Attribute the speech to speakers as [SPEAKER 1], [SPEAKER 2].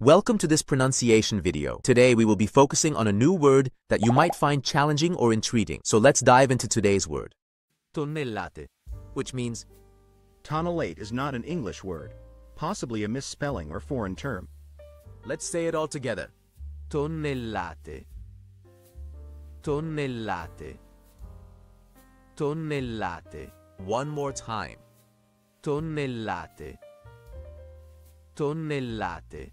[SPEAKER 1] Welcome to this pronunciation video. Today we will be focusing on a new word that you might find challenging or intriguing. So let's dive into today's word. Tonnellate, which means
[SPEAKER 2] Tonnellate is not an English word, possibly a misspelling or foreign term.
[SPEAKER 1] Let's say it all together. Tonnellate. Tonnellate. Tonnellate. One more time. Tonnellate. Tonnellate.